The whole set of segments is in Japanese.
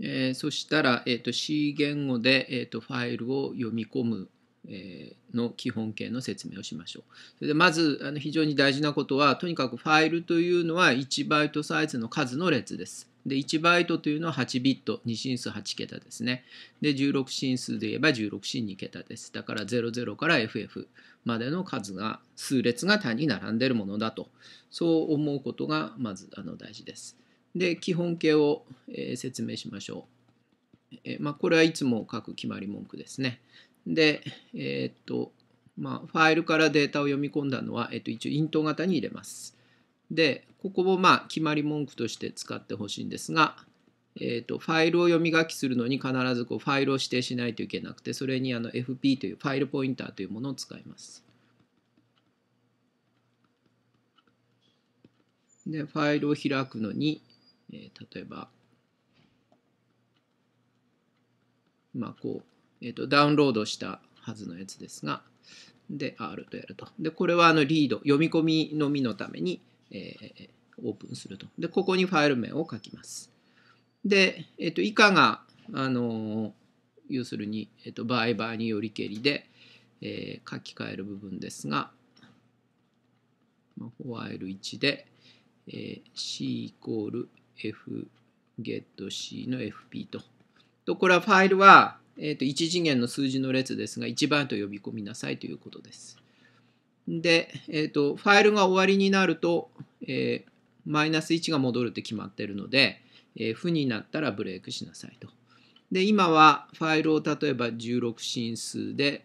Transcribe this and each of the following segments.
えー、そしたら、えーと、C 言語で、えーと、ファイルを読み込む、えー、の基本形の説明をしましょう。それでまずあの非常に大事なことはとにかくファイルというのは1バイトサイズの数の列です。で1バイトというのは8ビット2進数8桁ですね。で16進数で言えば16進2桁です。だから00から FF までの数が数列が単に並んでいるものだとそう思うことがまずあの大事です。で、基本形を、え、説明しましょう。え、まあ、これはいつも書く決まり文句ですね。で、えー、っと、まあ、ファイルからデータを読み込んだのは、えっと、一応、イント型に入れます。で、ここもまあ決まり文句として使ってほしいんですが、えーと、ファイルを読み書きするのに必ずこうファイルを指定しないといけなくて、それにあの FP というファイルポインターというものを使います。で、ファイルを開くのに、えー、例えば、まあこう、えーと、ダウンロードしたはずのやつですが、で、R とやると。で、これはあのリード、読み込みのみのために、えー、オープンすると。で、ここにファイル名を書きます。で、えっ、ー、と、以下が、あのー、要するに、えっ、と、場合場合によりけりで、えー、書き換える部分ですが、まあ、フォワイル1で、えー、C イコール f getC の fp と。と、これはファイルは、えー、と1次元の数字の列ですが、1番と呼び込みなさいということです。で、えーと、ファイルが終わりになると、え、マイナス1が戻るって決まってるので、えー、負になったらブレイクしなさいと。で、今はファイルを例えば16進数で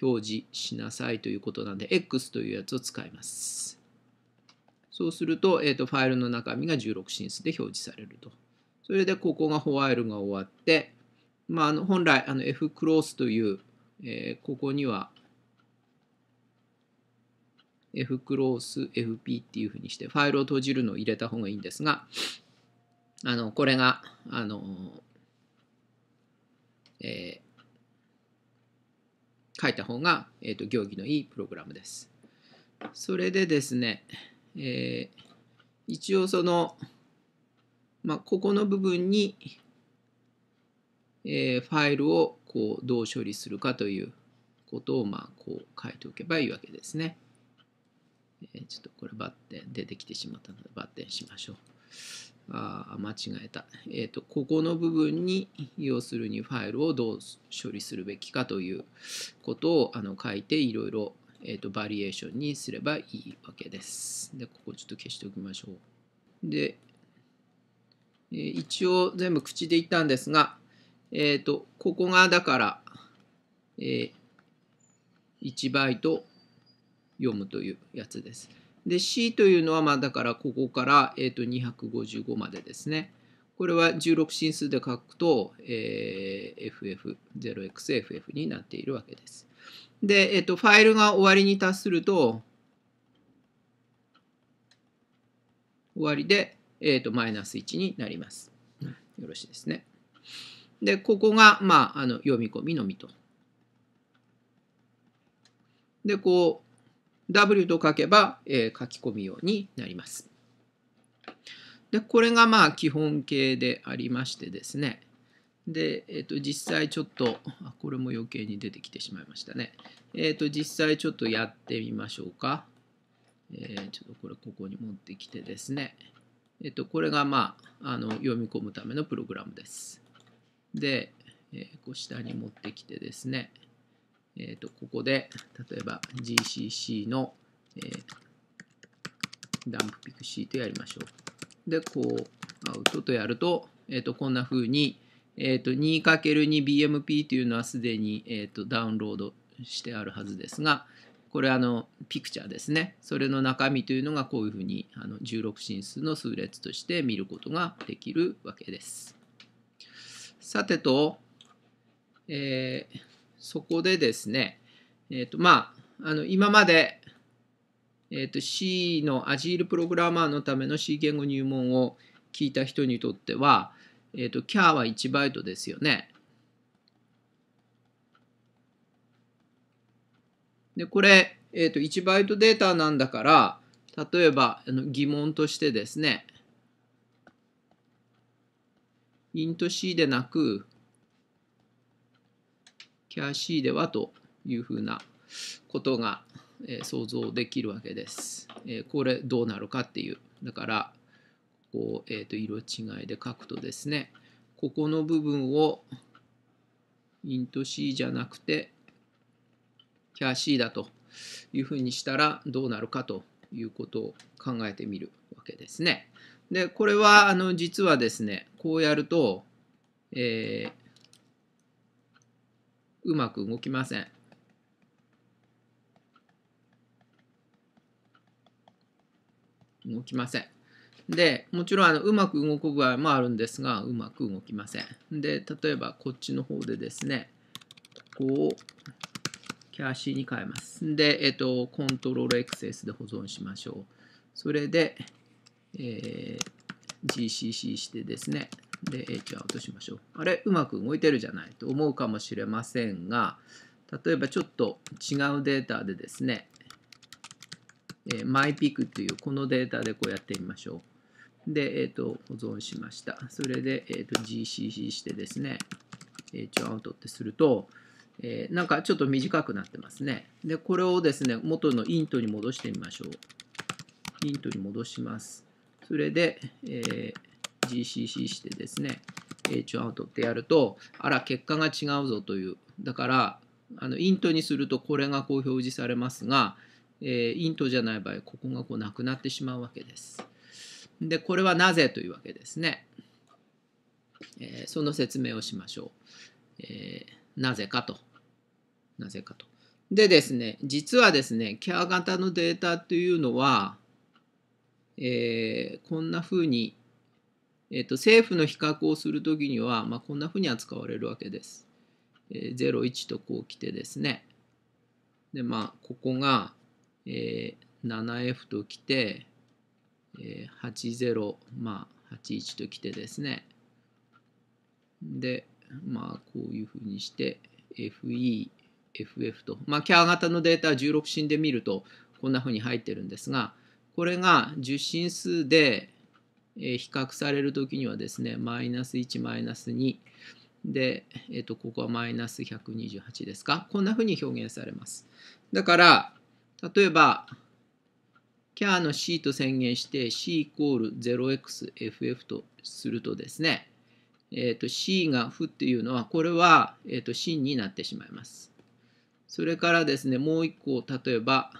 表示しなさいということなんで、X というやつを使います。そうすると、えーと、ファイルの中身が16進数で表示されると。それでここがホワイルが終わって、まあ、あの本来あの F クロースという、えー、ここには F クロース FP っていうふうにしてファイルを閉じるのを入れた方がいいんですが、あのこれが、あのえー、書いた方が、えーと、行儀のいいプログラムです。それでですね、えー、一応その、まあ、ここの部分に、えー、ファイルをこうどう処理するかということをまあこう書いておけばいいわけですね。えちょっとこれバッテン出てきてしまったのでバッテンしましょう。あ間違えた。えっ、ー、と、ここの部分に要するにファイルをどう処理するべきかということをあの書いていろいろ、えーと、バリエーションにすればいいわけです。で、ここちょっと消しておきましょう。で、えー、一応全部口で言ったんですが、えっ、ー、と、ここがだから、えー、1バイト読むというやつです。で C というのはまあだからここから、えー、と255までですね。これは16進数で書くと、えー、FF0xFF になっているわけです。で、えっ、と、ファイルが終わりに達すると、終わりで、えっ、と、マイナス1になります。よろしいですね。で、ここが、まあ、あの読み込みのみと。で、こう、W と書けば、えー、書き込むようになります。で、これがまあ基本形でありましてですね。で、えっ、ー、と、実際ちょっと、あ、これも余計に出てきてしまいましたね。えっ、ー、と、実際ちょっとやってみましょうか。えー、ちょっとこれここに持ってきてですね。えっ、と、これがまあ、あの読み込むためのプログラムです。で、えこう下に持ってきてですね。えーと、ここで例えば GCC の、えー、ダンプピクシートやりましょう。で、こうアウトとやると、えーと、こんな風に、えーと、2×2BMP というのはすでに、えー、とダウンロードしてあるはずですが、これあのピクチャーですね。それの中身というのがこういうふうにあの16進数の数列として見ることができるわけです。さてと、えー、そこでですね、えっ、ー、と、まあ、あの、今まで、えっ、ー、と、C のアジールプログラマーのための C 言語入門を聞いた人にとっては、えっ、ー、と、CAR は1バイトですよね。で、これ、えっ、と、1バイトデータなんだから、例えばあの疑問としてですね、int c でなく char c ではというふうなことが、えー、想像できるわけです。えー、これどうなるかっていう。だからこう、えーと、色違いで書くとですねここの部分を int c じゃなくて char c だというふうにしたらどうなるかということを考えてみるわけですね。でこれはあの実はですねこうやると、えー、うまく動きません。動きません。で、もちろんあのうまく動く場合もあるんですが、うまく動きません。で、例えばこっちの方でですね、ここをキャッシュに変えます。で、えっと、コントロール XS で保存しましょう。それで、えー、GCC してですね、で、H アウトしましょう。あれ、うまく動いてるじゃないと思うかもしれませんが、例えばちょっと違うデータでですね、えー、mypic というこのデータでこうやってみましょう。で、えっ、ー、と、保存しました。それで、えっ、ー、と、GCC してですね、H アウトってすると、えー、なんかちょっと短くなってますね。で、これをですね、元のイントに戻してみましょう。イントに戻します。それで、えー、GCC してですね、H アウトってやると、あら、結果が違うぞという。だから、あのイントにするとこれがこう表示されますが、えー、イントじゃない場合、ここがこうなくなってしまうわけです。で、これはなぜというわけですね。えー、その説明をしましょう。えー、なぜかと。なぜかと。でですね、実はですね、キャー型のデータというのは、えー、こんなふうに、えーと、政府の比較をするときには、まあ、こんなふうに扱われるわけです。えー、0、1とこう来てですね。で、まあ、ここが、えー、7F と来て、え、80、まあ、81と来てですね。で、まあ、こういうふうにして、FE、FF と、まあ、キャー型のデータは16進で見ると、こんなふうに入ってるんですが、これが10進数で比較されるときにはですね、マイナス1、マイナス2。で、えっと、ここはマイナス128ですか？こんなふうに表現されます。だから、例えば、char の c と宣言して c イコール 0xff とするとですね、えっと c が負っていうのは、これは、えっと真になってしまいます。それからですね、もう一個、例えば、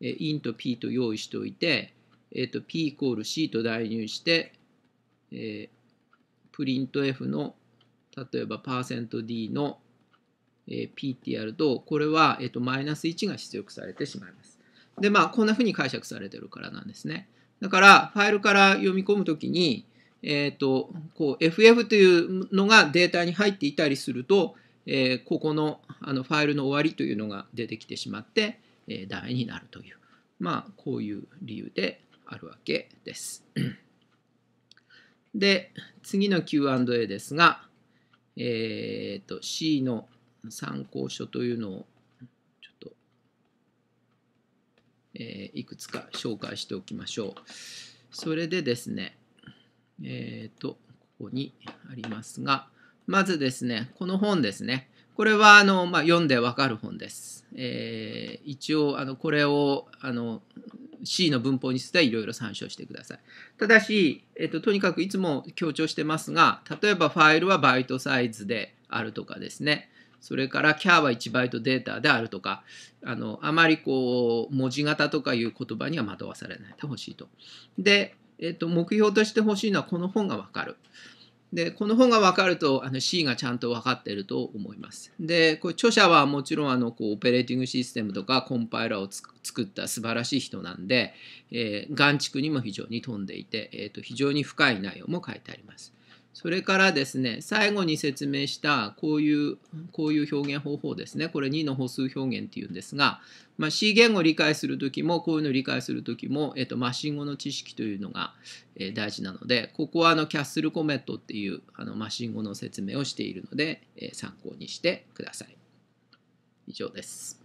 インと p と用意しておいて、えっと p イコール c と代入して、えー、プリント f の例えば %d のえー、P ってやると、これは、えーと、マイナス1が出力されてしまいます。で、まあ、こんなふうに解釈されてるからなんですね。だから、ファイルから読み込むときに、え、ー、と、こう、FF というのがデータに入っていたりすると、えー、ここのあのファイルの終わりというのが出てきてしまって、えー、ダメになるという、まあ、こういう理由であるわけです。で、次の Q&A ですが、えっ、ー、と、C の参考書というのをちょっと、えー、いくつか紹介しておきましょう。それでですね、えっ、ー、と、ここにありますが、まずですね、この本ですね。これはあの、まあ、読んでわかる本です。えー、一応あのこれをあの C の文法にしていろいろ参照してください。ただし、えっと、とにかくいつも強調してますが、例えばファイルはバイトサイズであるとかですね、それから CAR は1バイトデータであるとか、あのあまりこう文字型とかいう言葉には惑わされないでほしいと。で、えっと、目標としてほしいのはこの本がわかる。で、この本が分かるとあの C がちゃんと分かっていると思います。で、これ著者はもちろんあのこうオペレーティングシステムとかコンパイラーを作った素晴らしい人なんで、えー、眼蓄にも非常に富んでいて、えー、と非常に深い内容も書いてあります。それからですね、最後に説明したこういう、こういう表現方法ですね。これ2の歩数表現っていうんですが、まあ、C 言語を理解するときも、こういうのを理解するときも、えっと、マシン語の知識というのが、え、大事なので、ここはあのキャッスルコメットっていうあのマシン語の説明をしているので、え、参考にしてください。以上です。